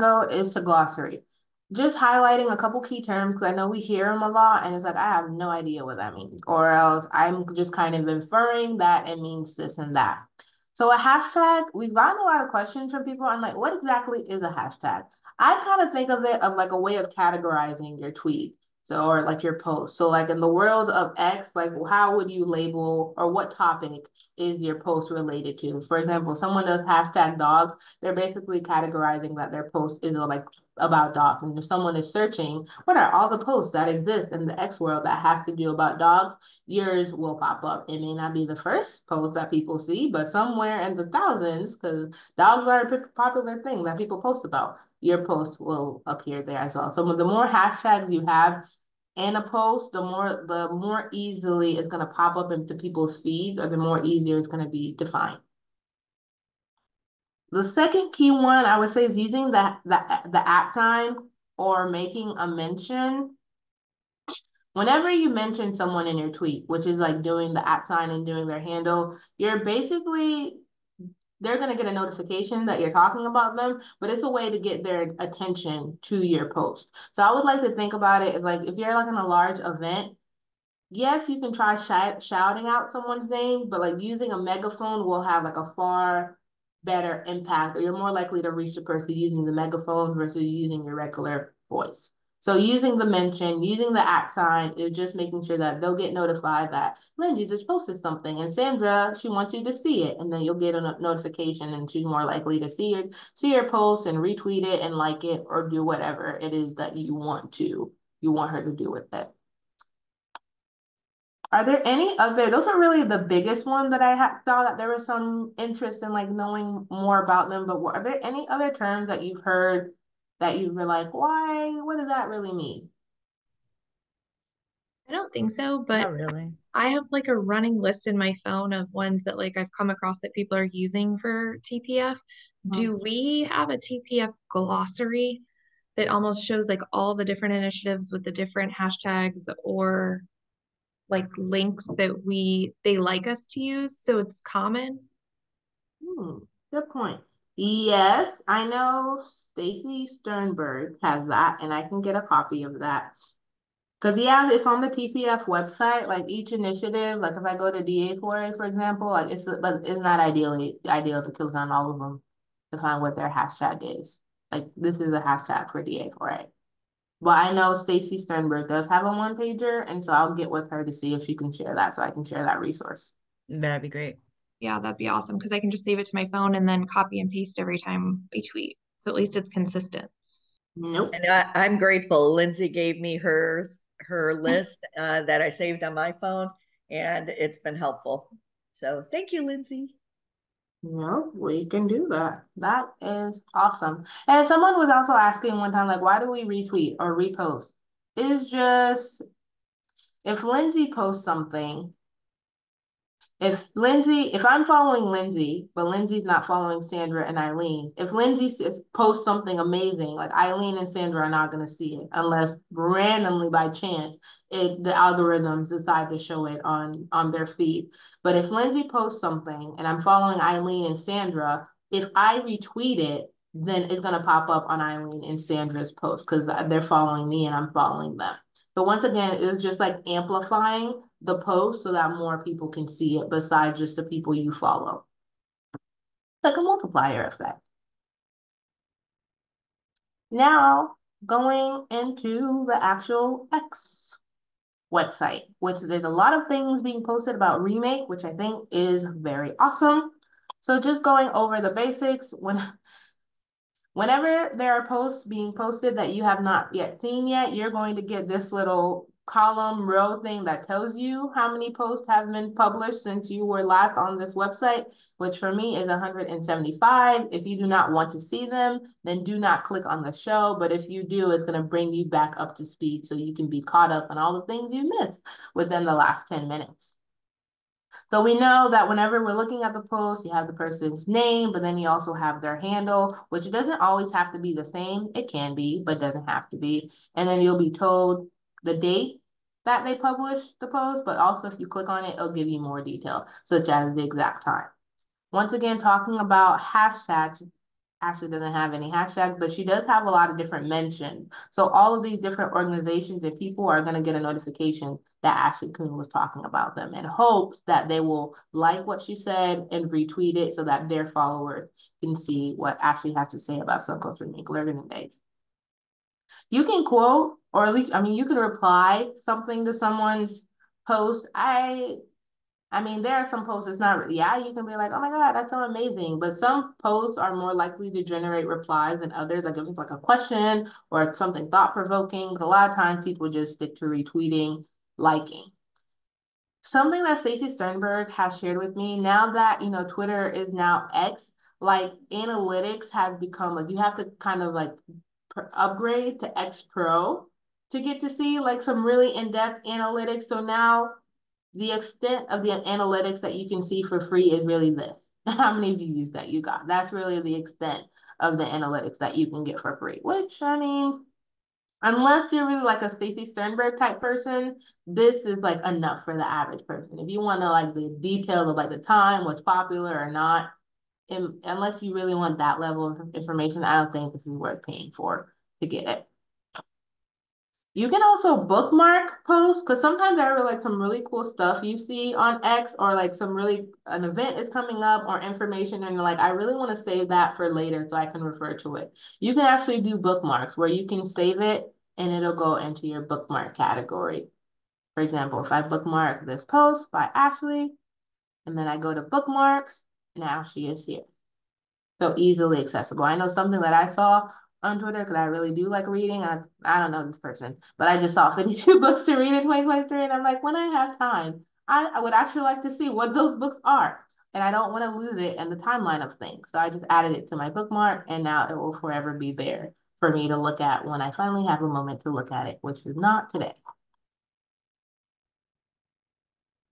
go is to glossary. Just highlighting a couple key terms because I know we hear them a lot and it's like I have no idea what that means. Or else I'm just kind of inferring that it means this and that. So a hashtag, we've gotten a lot of questions from people on like, what exactly is a hashtag? I kind of think of it of like a way of categorizing your tweet. So, or like your post. So like in the world of X, like how would you label or what topic is your post related to? For example, someone does hashtag dogs, they're basically categorizing that their post is like about dogs. And if someone is searching, what are all the posts that exist in the X world that have to do about dogs, yours will pop up. It may not be the first post that people see, but somewhere in the thousands, because dogs are a popular thing that people post about, your post will appear there as well. So the more hashtags you have in a post, the more the more easily it's going to pop up into people's feeds or the more easier it's going to be to find. The second key one I would say is using the, the, the at sign or making a mention. Whenever you mention someone in your tweet, which is like doing the at sign and doing their handle, you're basically, they're going to get a notification that you're talking about them, but it's a way to get their attention to your post. So I would like to think about it like, if you're like in a large event, yes, you can try sh shouting out someone's name, but like using a megaphone will have like a far better impact or you're more likely to reach the person using the megaphone versus using your regular voice. So using the mention, using the at sign is just making sure that they'll get notified that Lindsay just posted something and Sandra, she wants you to see it. And then you'll get a notification and she's more likely to see your, see your post and retweet it and like it or do whatever it is that you want to, you want her to do with it. Are there any other, those are really the biggest one that I saw that there was some interest in like knowing more about them, but are there any other terms that you've heard that you were like, why, what does that really mean? I don't think so, but Not really. I have like a running list in my phone of ones that like I've come across that people are using for TPF. Do we have a TPF glossary that almost shows like all the different initiatives with the different hashtags or like links that we they like us to use so it's common? Hmm, good point. Yes, I know Stacy Sternberg has that, and I can get a copy of that. Because yeah, it's on the TPF website. Like each initiative, like if I go to DA4A, for example, like it's but it's not ideally ideal to click on all of them to find what their hashtag is. Like this is a hashtag for DA4A. But I know Stacy Sternberg does have a one pager, and so I'll get with her to see if she can share that so I can share that resource. That'd be great. Yeah, that'd be awesome because I can just save it to my phone and then copy and paste every time I tweet. So at least it's consistent. Nope. And I, I'm grateful. Lindsay gave me her her list uh, that I saved on my phone, and it's been helpful. So thank you, Lindsay. No, we can do that. That is awesome. And someone was also asking one time, like, why do we retweet or repost? It's just if Lindsay posts something, if Lindsay, if I'm following Lindsay, but Lindsay's not following Sandra and Eileen, if Lindsay posts something amazing, like Eileen and Sandra are not going to see it unless randomly by chance it the algorithms decide to show it on on their feed. But if Lindsay posts something and I'm following Eileen and Sandra, if I retweet it, then it's going to pop up on Eileen and Sandra's post because they're following me and I'm following them. So once again, it's just like amplifying the post so that more people can see it besides just the people you follow. Like a multiplier effect. Now, going into the actual X website, which there's a lot of things being posted about Remake, which I think is very awesome. So just going over the basics, when whenever there are posts being posted that you have not yet seen yet, you're going to get this little column row thing that tells you how many posts have been published since you were last on this website, which for me is 175. If you do not want to see them, then do not click on the show. But if you do, it's going to bring you back up to speed so you can be caught up on all the things you missed within the last 10 minutes. So we know that whenever we're looking at the post, you have the person's name, but then you also have their handle, which doesn't always have to be the same. It can be, but doesn't have to be. And then you'll be told the date that they publish the post, but also if you click on it, it'll give you more detail, such as the exact time. Once again, talking about hashtags, Ashley doesn't have any hashtags, but she does have a lot of different mentions. So all of these different organizations and people are going to get a notification that Ashley Kuhn was talking about them in hopes that they will like what she said and retweet it so that their followers can see what Ashley has to say about Subculture Inc. Learning Days. You can quote or at least, I mean, you can reply something to someone's post. I I mean, there are some posts it's not, really yeah, you can be like, oh my God, that's so amazing. But some posts are more likely to generate replies than others. Like if it's like a question or something thought provoking, but a lot of times people just stick to retweeting, liking. Something that Stacy Sternberg has shared with me now that, you know, Twitter is now X, like analytics has become like, you have to kind of like upgrade to X Pro to get to see like some really in-depth analytics. So now the extent of the analytics that you can see for free is really this. How many views that you got? That's really the extent of the analytics that you can get for free, which I mean, unless you're really like a Stacy Sternberg type person, this is like enough for the average person. If you want to like the details of like the time, what's popular or not, in, unless you really want that level of information, I don't think this is worth paying for to get it. You can also bookmark posts because sometimes there are like some really cool stuff you see on X or like some really an event is coming up or information and you're like I really want to save that for later so I can refer to it. You can actually do bookmarks where you can save it and it'll go into your bookmark category. For example, if I bookmark this post by Ashley and then I go to bookmarks, now she is here. So easily accessible. I know something that I saw on Twitter because I really do like reading. I, I don't know this person, but I just saw 52 books to read in 2023. And I'm like, when I have time, I, I would actually like to see what those books are. And I don't want to lose it in the timeline of things. So I just added it to my bookmark and now it will forever be there for me to look at when I finally have a moment to look at it, which is not today.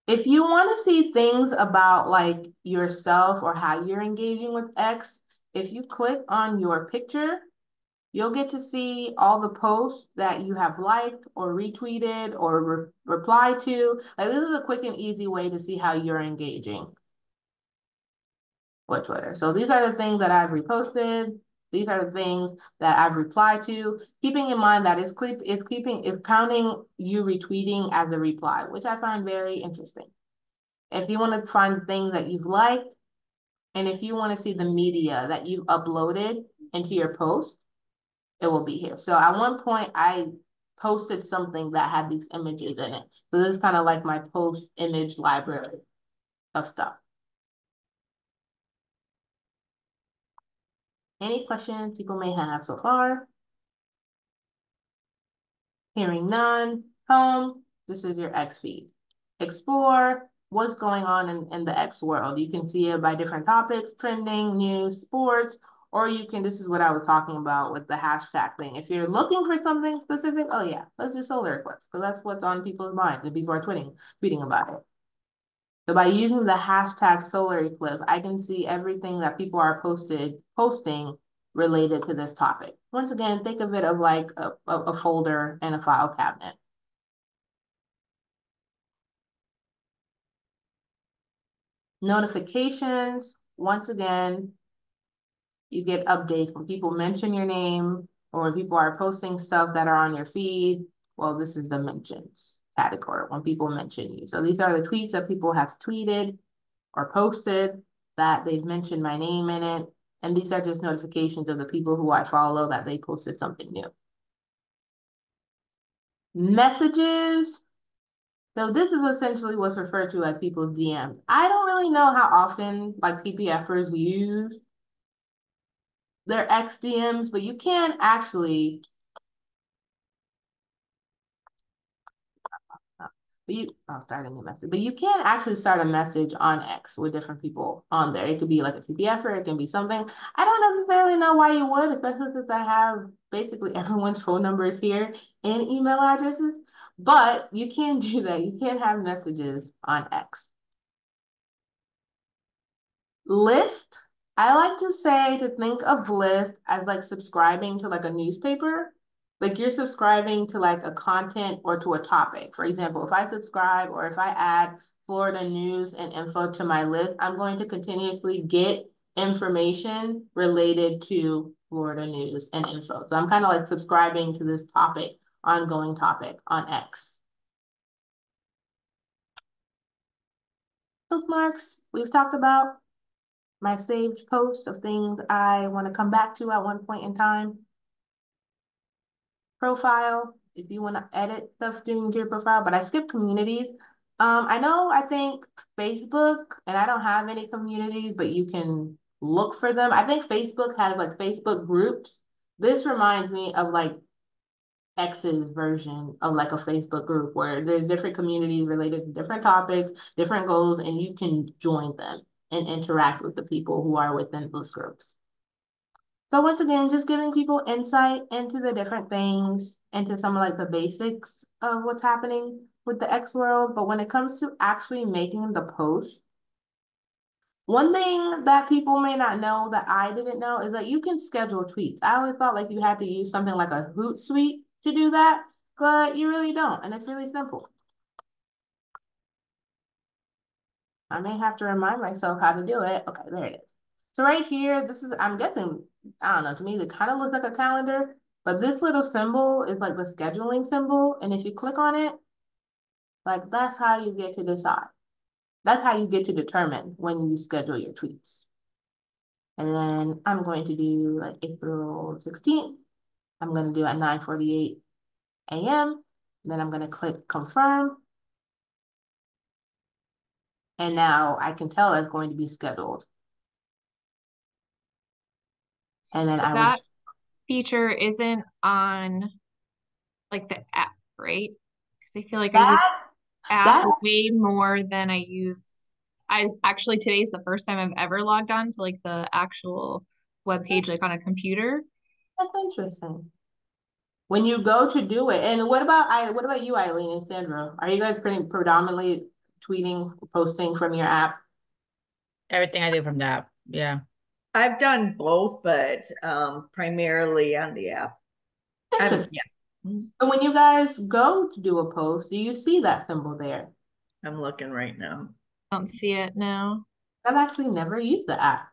If you want to see things about like yourself or how you're engaging with X, if you click on your picture, You'll get to see all the posts that you have liked or retweeted or re replied to. Like this is a quick and easy way to see how you're engaging with Twitter. So these are the things that I've reposted. These are the things that I've replied to. Keeping in mind that it's keep it's keeping it's counting you retweeting as a reply, which I find very interesting. If you want to find things that you've liked, and if you want to see the media that you've uploaded into your post, it will be here. So at one point I posted something that had these images in it. So this is kind of like my post image library of stuff. Any questions people may have so far? Hearing none. Home, this is your X feed. Explore, what's going on in, in the X world. You can see it by different topics, trending, news, sports, or you can, this is what I was talking about with the hashtag thing. If you're looking for something specific, oh yeah, let's do solar eclipse because that's what's on people's minds and people are tweeting, tweeting about it. So by using the hashtag solar eclipse, I can see everything that people are posted posting related to this topic. Once again, think of it of like a, a, a folder and a file cabinet. Notifications, once again, you get updates when people mention your name or when people are posting stuff that are on your feed. Well, this is the mentions category when people mention you. So these are the tweets that people have tweeted or posted that they've mentioned my name in it. And these are just notifications of the people who I follow that they posted something new. Messages. So this is essentially what's referred to as people's DMs. I don't really know how often like TPFers use their XDMs, but you can actually but you I'll start a new message. But you can actually start a message on X with different people on there. It could be like a TPF or it can be something. I don't necessarily know why you would, especially since I have basically everyone's phone numbers here and email addresses. But you can do that. You can have messages on X. List I like to say to think of list as like subscribing to like a newspaper. Like you're subscribing to like a content or to a topic. For example, if I subscribe or if I add Florida news and info to my list, I'm going to continuously get information related to Florida news and info. So I'm kind of like subscribing to this topic, ongoing topic on X. Bookmarks, we've talked about my saved posts of things I want to come back to at one point in time. Profile, if you want to edit stuff doing your profile, but I skip communities. Um, I know I think Facebook, and I don't have any communities, but you can look for them. I think Facebook has like Facebook groups. This reminds me of like X's version of like a Facebook group where there's different communities related to different topics, different goals, and you can join them and interact with the people who are within those groups. So once again, just giving people insight into the different things, into some of like the basics of what's happening with the X world. But when it comes to actually making the post, one thing that people may not know that I didn't know is that you can schedule tweets. I always thought like you had to use something like a Hootsuite to do that, but you really don't. And it's really simple. I may have to remind myself how to do it. Okay, there it is. So right here, this is, I'm guessing, I don't know, to me, it kind of looks like a calendar, but this little symbol is like the scheduling symbol. And if you click on it, like that's how you get to decide. That's how you get to determine when you schedule your tweets. And then I'm going to do like April 16th. I'm going to do at 9.48 a.m. Then I'm going to click confirm. And now I can tell it's going to be scheduled. And then So I that feature isn't on like the app, right? Because I feel like I use app that- way more than I use. I actually today's the first time I've ever logged on to like the actual web page, like on a computer. that's interesting. When you go to do it, and what about I? What about you, Eileen and Sandra? Are you guys pretty predominantly tweeting, posting from your app? Everything I do from the app. Yeah. I've done both, but um, primarily on the app. Interesting. yeah, So when you guys go to do a post, do you see that symbol there? I'm looking right now. Don't see it now. I've actually never used the app.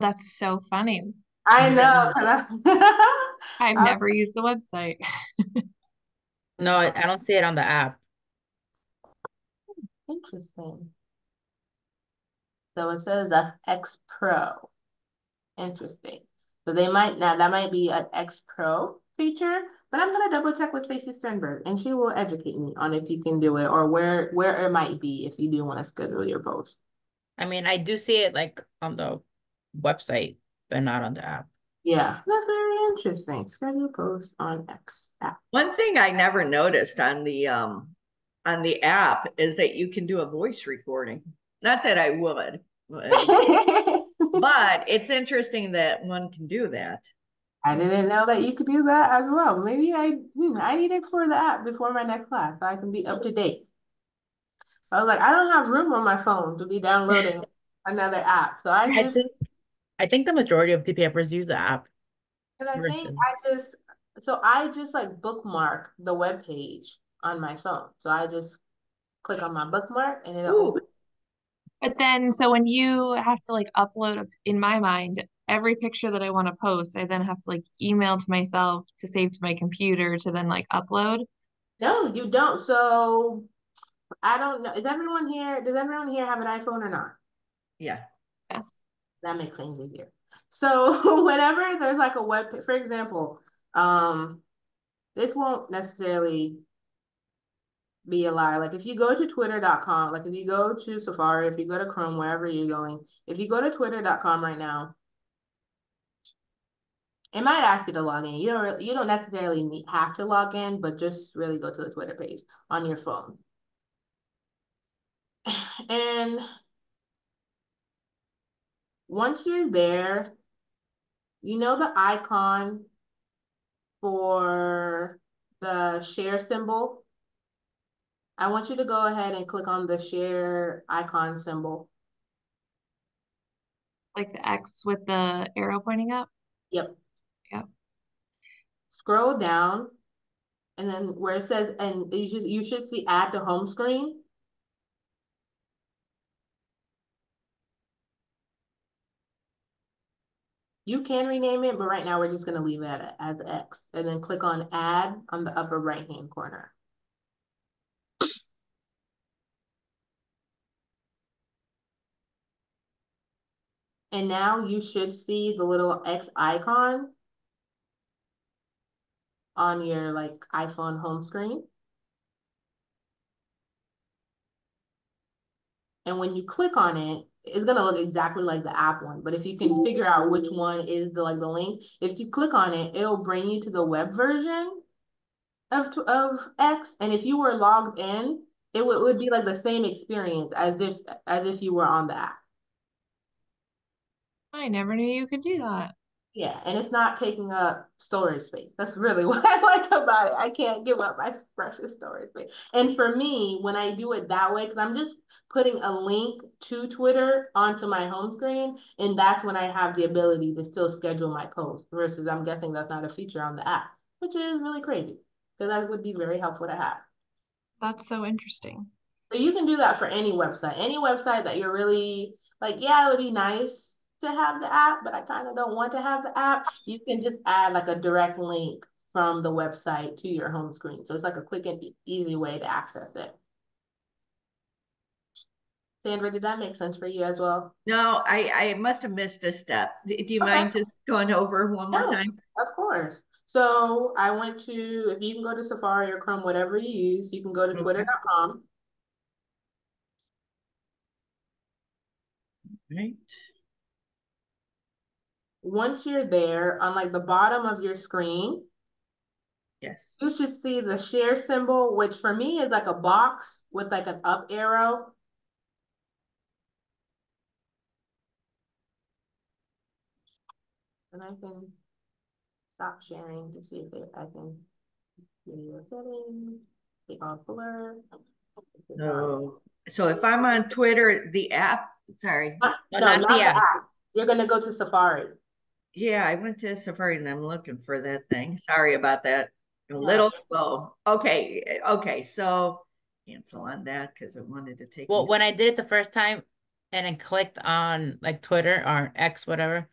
That's so funny. I know. I, I've never used the website. No, I I don't see it on the app. Interesting. So it says that's X Pro. Interesting. So they might now that might be an X Pro feature, but I'm gonna double check with Stacey Sternberg and she will educate me on if you can do it or where where it might be if you do want to schedule your post. I mean, I do see it like on the website, but not on the app. Yeah, that's very interesting. Schedule post on X app. One thing I never noticed on the um on the app is that you can do a voice recording. Not that I would, but, it's interesting that one can do that. I didn't know that you could do that as well. Maybe I hmm, I need to explore the app before my next class so I can be up to date. I was like, I don't have room on my phone to be downloading another app. So I I just think I think the majority of TPFers use the app. and I think I just so I just like bookmark the web page on my phone. So I just click on my bookmark and it'll Ooh, open. But then, so when you have to like upload, in my mind, every picture that I want to post, I then have to like email to myself to save to my computer to then like upload. No, you don't. So I don't know. Is everyone here? Does everyone here have an iPhone or not? yeah. Yes. That makes things easier. So whenever there's like a web, for example, um, this won't necessarily be a lie. Like if you go to twitter.com, like if you go to Safari, if you go to Chrome, wherever you're going, if you go to twitter.com right now, it might ask you to log in. You don't you don't necessarily have to log in, but just really go to the Twitter page on your phone. And once you're there, you know the icon for the share symbol? I want you to go ahead and click on the share icon symbol. Like the X with the arrow pointing up. Yep. Yep. Scroll down and then where it says, and you should, you should see add to home screen. You can rename it, but right now we're just gonna leave it as X and then click on add on the upper right-hand corner. And now you should see the little X icon on your like iPhone home screen. And when you click on it, it's gonna look exactly like the app one. But if you can figure out which one is the like the link, if you click on it, it'll bring you to the web version of of X. And if you were logged in, it would, would be like the same experience as if as if you were on the app. I never knew you could do that. Yeah, and it's not taking up storage space. That's really what I like about it. I can't give up my precious storage space. And for me, when I do it that way, because I'm just putting a link to Twitter onto my home screen, and that's when I have the ability to still schedule my post versus I'm guessing that's not a feature on the app, which is really crazy because that would be very helpful to have. That's so interesting. So you can do that for any website, any website that you're really like, yeah, it would be nice to have the app, but I kind of don't want to have the app, you can just add like a direct link from the website to your home screen. So it's like a quick and easy way to access it. Sandra, did that make sense for you as well? No, I, I must have missed a step. Do you okay. mind just going over one more no, time? Of course. So I went to, if you can go to Safari or Chrome, whatever you use, you can go to okay. twitter.com. Right once you're there on like the bottom of your screen, yes, you should see the share symbol, which for me is like a box with like an up arrow. And I can stop sharing to see if I can video settings, take off blur. No. So if I'm on Twitter, the app, sorry. Uh, oh, no, not, not the app. app. You're gonna go to Safari. Yeah, I went to Safari and I'm looking for that thing. Sorry about that. A little slow. Okay, okay. So cancel on that because I wanted to take. Well, when I did it the first time, and I clicked on like Twitter or X, whatever.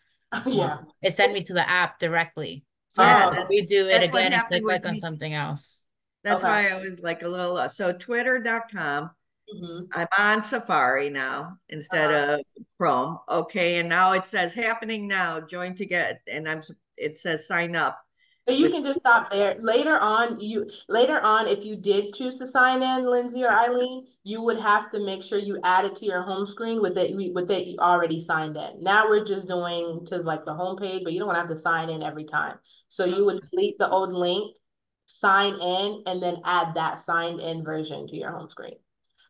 yeah. It sent me to the app directly. So yeah, we do it again and click like on something else. That's okay. why I was like a little. Uh, so twitter.com Mm-hmm. I'm on Safari now instead uh-huh. of Chrome. Okay, and now it says happening now. Join to get, and I'm. It says sign up. So you can just stop there. Later on, you later on, if you did choose to sign in, Lindsay or Eileen, you would have to make sure you add it to your home screen with it with it you already signed in. Now we're just doing to like the home page, but you don't have to sign in every time. So you would delete the old link, sign in, and then add that signed in version to your home screen.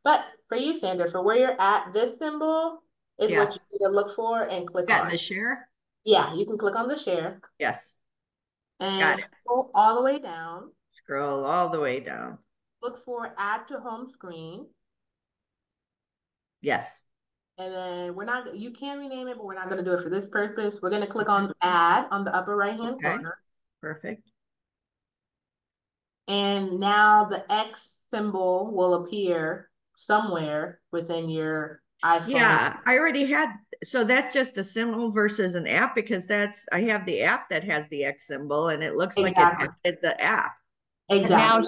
But for you, Sandra, for where you're at, this symbol is yes. what you need to look for and click Got on. the share? Yeah, you can click on the share. Yes. And scroll all the way down. Scroll all the way down. Look for add to home screen. Yes. And then we're not, you can rename it, but we're not going to do it for this purpose. We're going to click on add on the upper right hand okay. corner. Perfect. And now the X symbol will appear somewhere within your iPhone. Yeah, I already had. So that's just a symbol versus an app because that's I have the app that has the X symbol and it looks exactly. like it, the app. Exactly. Now,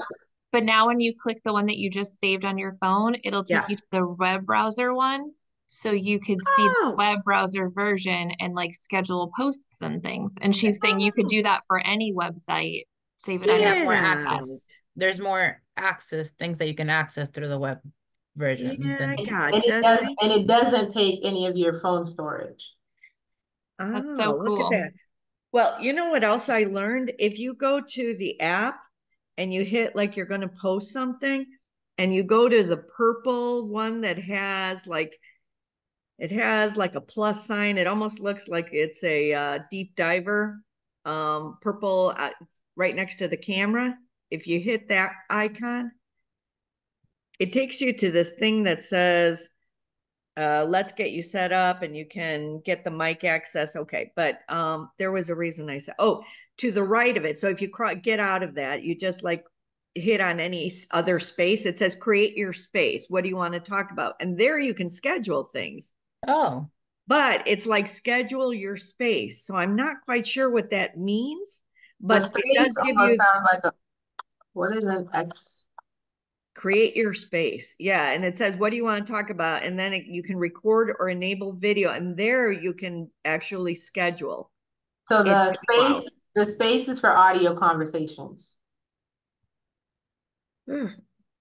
but now when you click the one that you just saved on your phone, it'll take yeah. you to the web browser one. So you could see oh. the web browser version and like schedule posts and things. And she's saying you could oh. do that for any website. Save it yeah. on your more access. There's more access, things that you can access through the web version. Yeah, than- gotcha. and, it does, and it doesn't take any of your phone storage. Oh, That's so cool. at that. Well, you know what else I learned? If you go to the app and you hit like you're going to post something and you go to the purple one that has like it has like a plus sign it almost looks like it's a uh, deep diver um purple uh, right next to the camera if you hit that icon it takes you to this thing that says, uh, let's get you set up and you can get the mic access. Okay. But um, there was a reason I said, oh, to the right of it. So if you get out of that, you just like hit on any other space. It says create your space. What do you want to talk about? And there you can schedule things. Oh. but it's like schedule your space. So I'm not quite sure what that means, but it does give almost you sounds like a, what is an X? Create your space. Yeah. And it says, what do you want to talk about? And then it, you can record or enable video. And there you can actually schedule. So the It- wow. space, the space is for audio conversations. Ugh.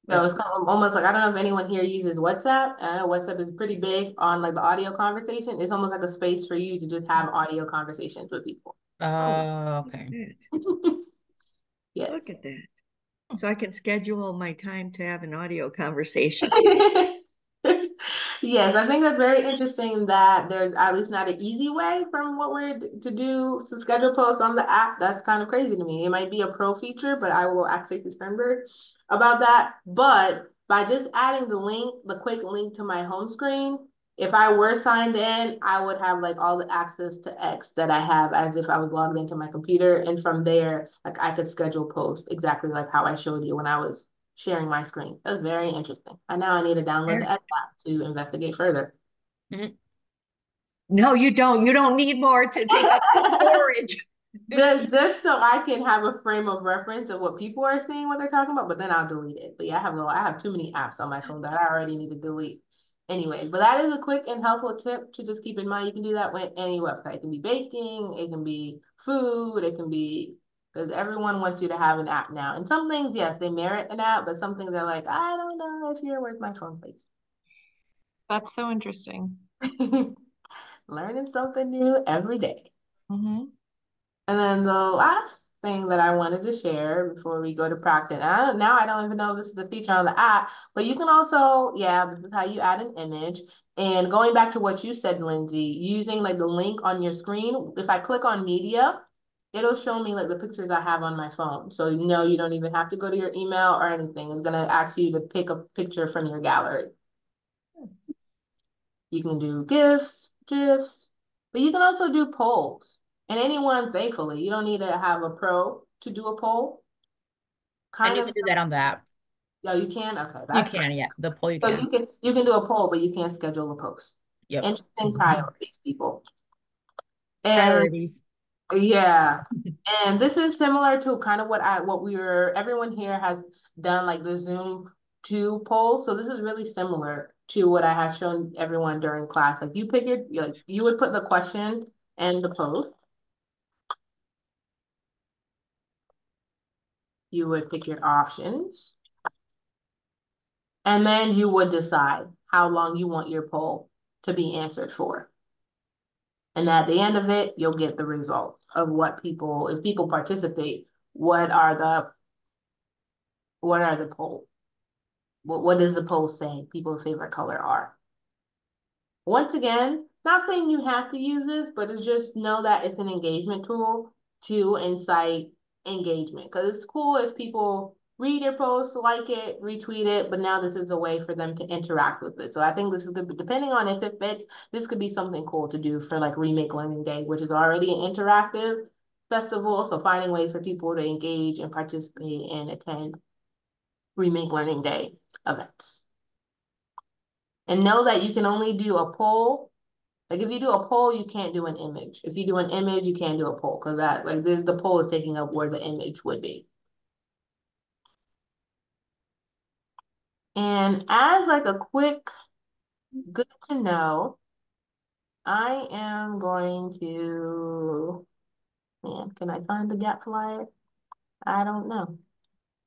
So it's kind of almost like, I don't know if anyone here uses WhatsApp, and I know WhatsApp is pretty big on like the audio conversation. It's almost like a space for you to just have audio conversations with people. Oh, okay. That. Yes. Look at that. So I can schedule my time to have an audio conversation. Yes, I think that's very interesting that there's at least not an easy way from what we're to do to schedule posts on the app. That's kind of crazy to me. It might be a pro feature, but I will actually Sternberg about that. But by just adding the link, the quick link to my home screen, if I were signed in, I would have like all the access to X that I have as if I was logged into my computer. And from there, like I could schedule posts exactly like how I showed you when I was sharing my screen. That's very interesting. And now I need to download the X app to investigate further. Mm-hmm. No, you don't. You don't need more to take up storage. Just, just so I can have a frame of reference of what people are seeing, what they're talking about, but then I'll delete it. But yeah, I have a little, I have too many apps on my phone that I already need to delete. Anyway, but that is a quick and helpful tip to just keep in mind. You can do that with any website. It can be baking, it can be food, it can be because everyone wants you to have an app now. And some things, yes, they merit an app, but some things are like, I don't know if you're worth my phone, please. That's so interesting. Learning something new every day. Mm-hmm. And then the last thing that I wanted to share before we go to practice, I now I don't even know this is the feature on the app, but you can also, yeah, this is how you add an image. And going back to what you said, Lindsay, using like the link on your screen, if I click on media, it'll show me like the pictures I have on my phone. So no, you don't even have to go to your email or anything. It's gonna ask you to pick a picture from your gallery. You can do GIFs, GIFs, but you can also do polls. And anyone, thankfully, you don't need to have a pro to do a poll. And Kind you of, do that on the app. yeah, you can, okay, You that's can, yeah. The poll you So can. you can, you can do a poll, but you can't schedule a post. Yep. Interesting mm-hmm. priorities, people. And Priorities. yeah, and this is similar to kind of what I, what we were, everyone here has done like the Zoom two poll. So this is really similar to what I have shown everyone during class. Like you pick your, like you would put the question and the post. You would pick your options. And then you would decide how long you want your poll to be answered for. And at the end of it, you'll get the results of what people, if people participate, what are the, what are the poll? What, what does the poll say people's favorite color are? Once again, not saying you have to use this, but it's just know that it's an engagement tool to incite engagement. Because it's cool if people read your post, like it, retweet it, but now this is a way for them to interact with it. So I think this is good, depending on if it fits, this could be something cool to do for like Remake Learning Day, which is already an interactive festival. So finding ways for people to engage and participate and attend Remake Learning Day events. And know that you can only do a poll. Like if you do a poll, you can't do an image. If you do an image, you can't do a poll because that like the, the poll is taking up where the image would be. And as like a quick, good to know, I am going to, man, can I find the gap flyer? I don't know.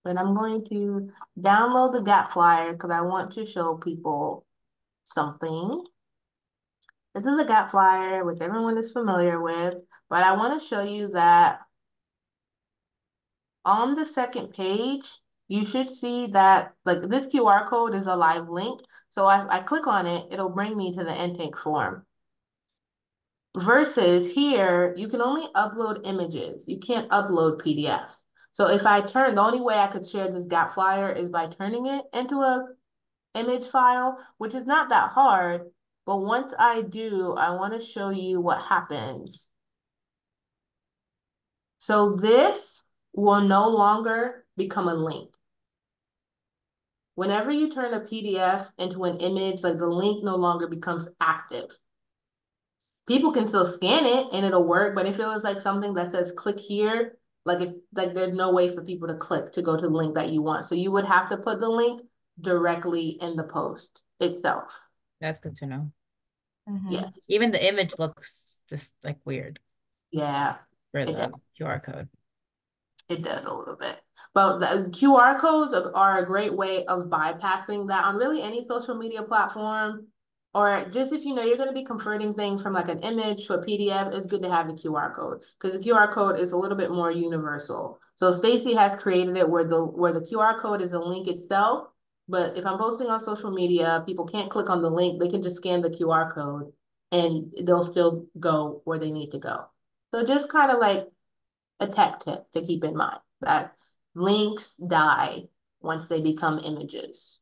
But I'm going to download the gap flyer because I want to show people something. This is a gap flyer, which everyone is familiar with, but I want to show you that on the second page, you should see that like this QR code is a live link. So I, I click on it, it'll bring me to the intake form. Versus here, you can only upload images. You can't upload PDFs. So if I turn, the only way I could share this gap flyer is by turning it into a image file, which is not that hard. But once I do, I want to show you what happens. So this will no longer become a link. Whenever you turn a PDF into an image, like the link no longer becomes active. people can still scan it and it'll work, but if it was like something that says click here, like if like there's no way for people to click to go to the link that you want. So you would have to put the link directly in the post itself. That's good to know. Mhm. Yeah. Even the image looks just like weird Yeah, for the does. QR code. it does a little bit. But the QR codes are- are a great way of bypassing that on really any social media platform. Or just if you know you're going to be converting things from like an image to a PDF, it's good to have the QR code because the QR code is a little bit more universal. So Stacy has created it where the where the QR code is a link itself. But if I'm posting on social media, people can't click on the link, they can just scan the QR code and they'll still go where they need to go. So just kind of like a tech tip to keep in mind that links die once they become images.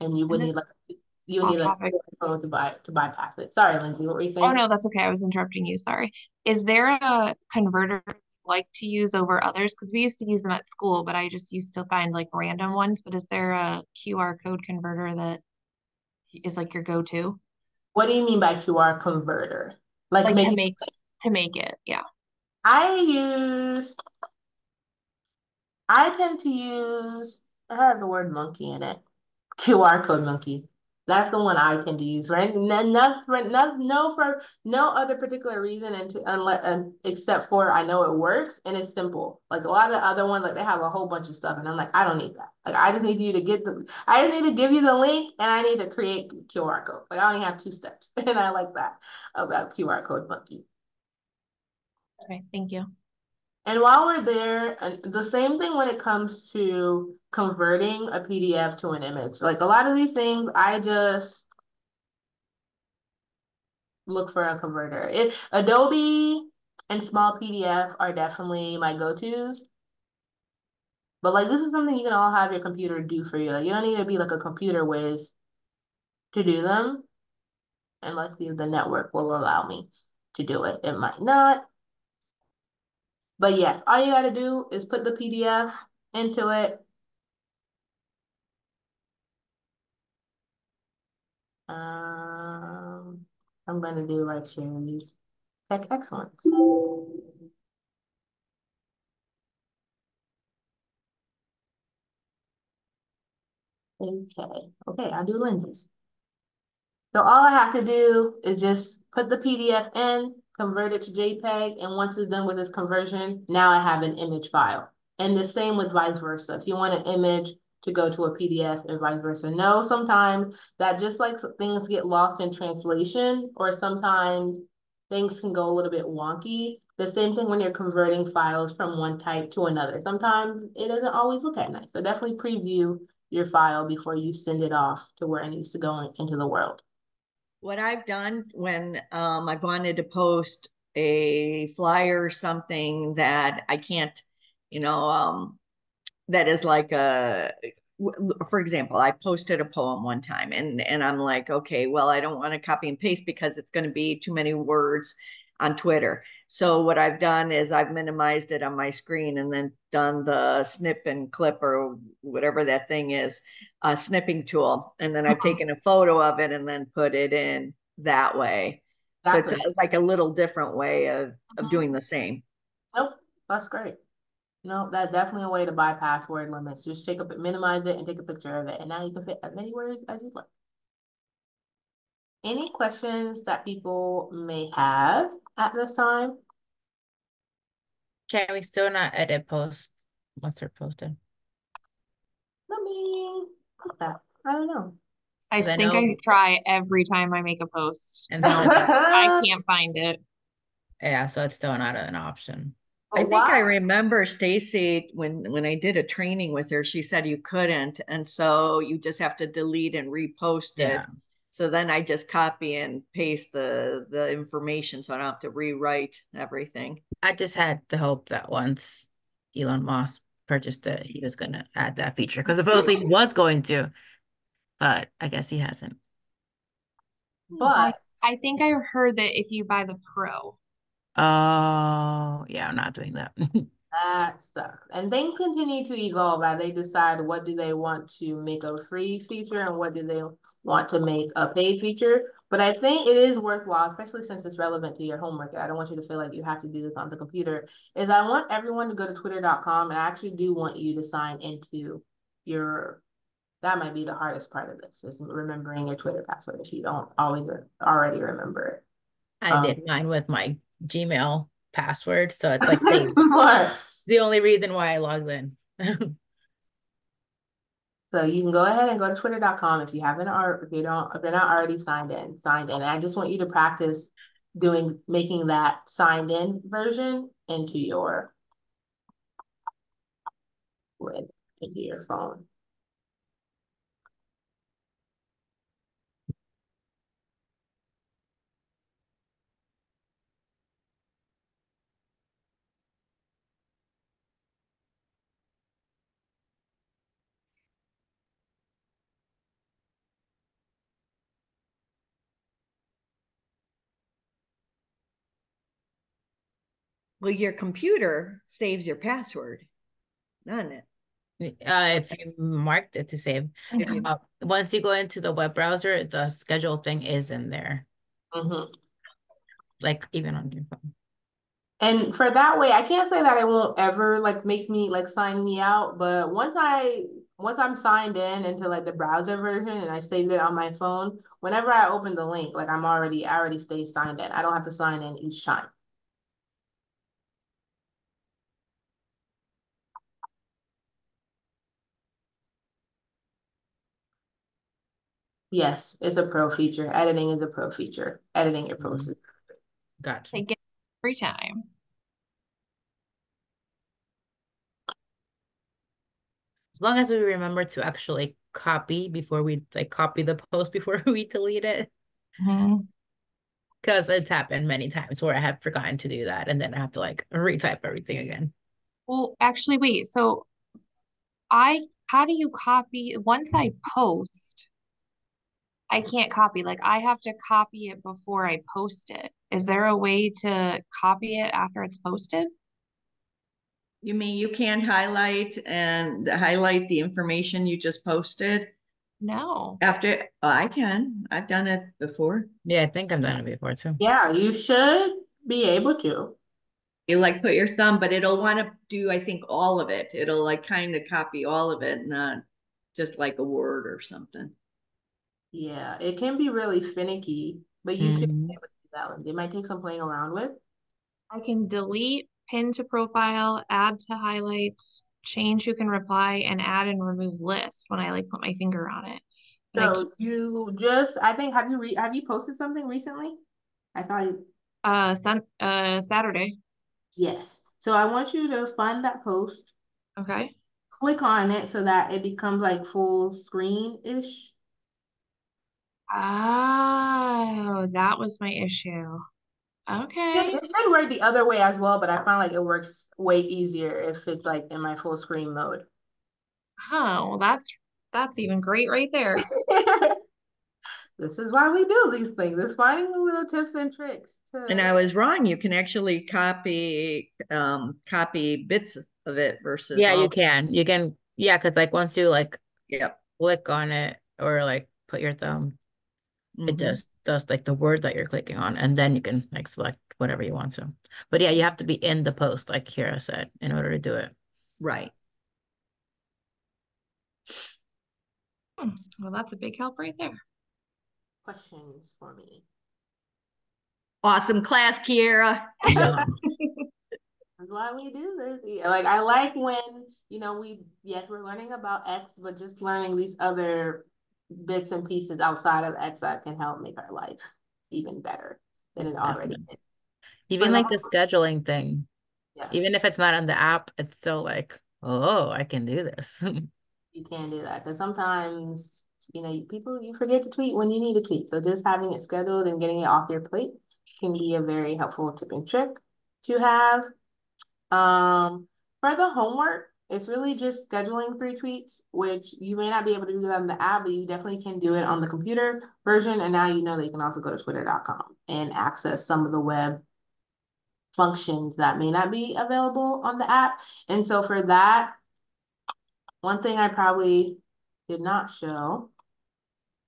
And you would this- need like you need like to buy to bypass it. Sorry, Lindsay, what were you saying? Oh no, that's okay. I was interrupting you. Sorry. Is there a converter like to use over others? Because we used to use them at school, but I just used to find like random ones. But is there a QR code converter that is like your go-to? What do you mean by QR converter? Like, Like to make to make it, yeah. I use I tend to use I have the word monkey in it. QR code monkey. That's the one I tend to use, right? No, for no, no for no other particular reason, and to, unless except for I know it works and it's simple. Like a lot of the other ones, like they have a whole bunch of stuff, and I'm like, I don't need that. Like I just need you to get the, I just need to give you the link, and I need to create QR code. Like I only have two steps, and I like that about QR code monkey. Okay, thank you. And while we're there, the same thing when it comes to converting a PDF to an image. Like a lot of these things, I just look for a converter. It Adobe and Smallpdf are definitely my go-tos. But like this is something you can all have your computer do for you. Like you don't need to be like a computer whiz to do them. If the network will allow me to do it. It might not. But yes, all you gotta do is put the PDF into it. Um, I'm gonna do like Sherry's Tech Excellence. Okay, okay, I'll do Lindsay's. So all I have to do is just put the PDF in, convert it to JPEG, and once it's done with this conversion, now I have an image file. And the same with vice versa. If you want an image to go to a PDF and vice versa. No, sometimes that just like things get lost in translation, or sometimes things can go a little bit wonky. The same thing when you're converting files from one type to another. Sometimes it doesn't always look that nice. So definitely preview your file before you send it off to where it needs to go into the world. What I've done when um, I've wanted to post a flyer or something that I can't, you know, um, that is like a, for example, I posted a poem one time and and I'm like, okay, well, I don't want to copy and paste because it's going to be too many words on Twitter. So what I've done is I've minimized it on my screen and then done the snip and clip or whatever that thing is, a snipping tool. And then I've Mhm. taken a photo of it and then put it in that way. So it's uh, like a little different way of, of Mhm. doing the same. Nope, that's great. No, that's definitely a way to bypass word limits. Just take a, minimize it and take a picture of it, and now you can fit as many words as you'd like. Any questions that people may have at this time? Can we still not edit posts once they're posted? Let me put that. I don't know. I think know- I try every time I make a post. And then- I can't find it. Yeah, so it's still not an option. I But think I remember Stacy when when I did a training with her, she said you couldn't, and so you just have to delete and repost it. Yeah. So then I just copy and paste the the information, so I don't have to rewrite everything. I just had the hope that once Elon Musk purchased it, he was gonna add that feature because supposedly he was going to, but I guess he hasn't. But I think I heard that if you buy the pro, Oh, yeah, I'm not doing that. that sucks. And things continue to evolve as they decide what do they want to make a free feature and what do they want to make a paid feature. But I think it is worthwhile, especially since it's relevant to your homework. I don't want you to feel like you have to do this on the computer. Is I want everyone to go to twitter.com and I actually do want you to sign into your that might be the hardest part of this is remembering your Twitter password if you don't always already remember it. I um, did mine with my Gmail password, so it's like the only reason why I logged in. so you can go ahead and go to twitter.com if you haven't or if you don't if you're not already signed in, signed in. And I just want you to practice doing making that signed in version into your with into your phone. Well, your computer saves your password, doesn't it? Uh, if you marked it to save, mm-hmm. uh, once you go into the web browser, the schedule thing is in there. Mm-hmm. Like even on your phone. And for that way, I can't say that it won't ever like make me like sign me out, but once I once I'm signed in into like the browser version and I saved it on my phone, whenever I open the link, like I'm already I already stay signed in. I don't have to sign in each time. Yes, it's a pro feature. Editing is a pro feature. Editing your posts. Mm -hmm. Gotcha. They get free time. As long as we remember to actually copy before we like copy the post before we delete it. Because mm -hmm. it's happened many times where I have forgotten to do that and then I have to like retype everything again. Well, actually, wait. So I, how do you copy once I post? I can't copy. Like I have to copy it before I post it. Is there a way to copy it after it's posted? You mean you can't highlight and highlight the information you just posted? No. After oh, I can. I've done it before. Yeah, I think I've done it before too. Yeah, you should be able to. You like put your thumb, but it'll want to do, I think, all of it. It'll like kind of copy all of it, not just like a word or something. Yeah, it can be really finicky, but you should be able to do that one. It might take some playing around with. I can delete, pin to profile, add to highlights, change who can reply, and add and remove list when I like put my finger on it. So you just, I think, have you re have you posted something recently? I thought you. Uh, sun, uh, Saturday. Yes. So I want you to find that post. Okay. Click on it so that it becomes like full screen ish. Oh, that was my issue. Okay. It should work the other way as well, but I find like it works way easier if it's like in my full screen mode. Oh, well, that's that's even great right there. this is why we do these things. It's finding the little tips and tricks. To... And I was wrong. You can actually copy um copy bits of it versus Yeah, all... you can. You can yeah, because like once you like yep. click on it or like put your thumb mm-hmm. it does does like the word that you're clicking on and then you can like select whatever you want to but yeah you have to be in the post like kira said in order to do it right hmm. well that's a big help right there questions for me awesome class kiera yeah. That's why we do this. Like I like when, you know, we yes, we're learning about X, but just learning these other bits and pieces outside of Exa can help make our life even better than it already is. Even like the scheduling thing. Yes. Even if it's not on the app, it's still like, oh, I can do this. you can do that because sometimes, you know, people you forget to tweet when you need to tweet. So just having it scheduled and getting it off your plate can be a very helpful tip and trick to have. Um, for the homework, it's really just scheduling three tweets, which you may not be able to do that in the app, but you definitely can do it on the computer version. And now you know that you can also go to twitter.com and access some of the web functions that may not be available on the app. And so for that, one thing I probably did not show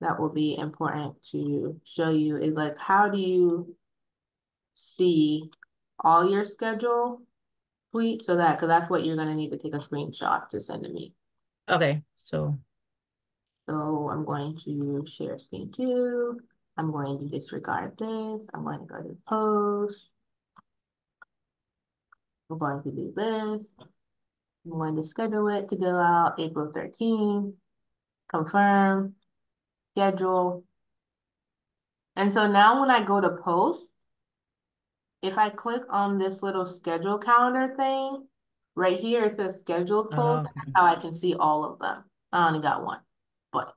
that will be important to show you is like, how do you see all your schedule tweet so that, because that's what you're gonna need to take a screenshot to send to me. Okay, so So I'm going to share screen two. I'm going to disregard this. I'm going to go to post. I'm going to do this. I'm going to schedule it to go out April 13. Confirm, schedule. And so now when I go to post, if I click on this little schedule calendar thing, right here it says scheduled Oh, post. That's how I can see all of them. I only got one, but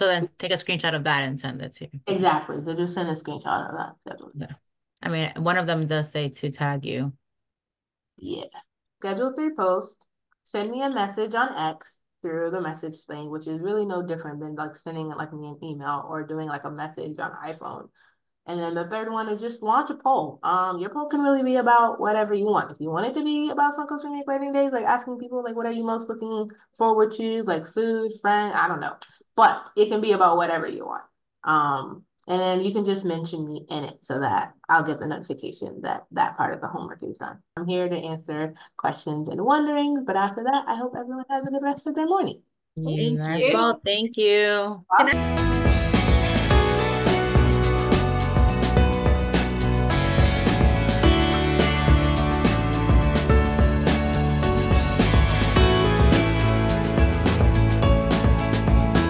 so then take a screenshot of that and send it to. You. Exactly. So just send a screenshot of that schedule. Yeah. I mean, one of them does say to tag you. Yeah. Schedule three posts. Send me a message on X through the message thing, which is really no different than like sending it like me an email or doing like a message on iPhone. And then the third one is just launch a poll. Um, your poll can really be about whatever you want. If you want it to be about Suncoast Remake Learning Days, like asking people like what are you most looking forward to, like food, friend, I don't know. But it can be about whatever you want. Um, and then you can just mention me in it so that I'll get the notification that that part of the homework is done. I'm here to answer questions and wonderings, but after that, I hope everyone has a good rest of their morning. You Thank as you. well. Thank you. Bye.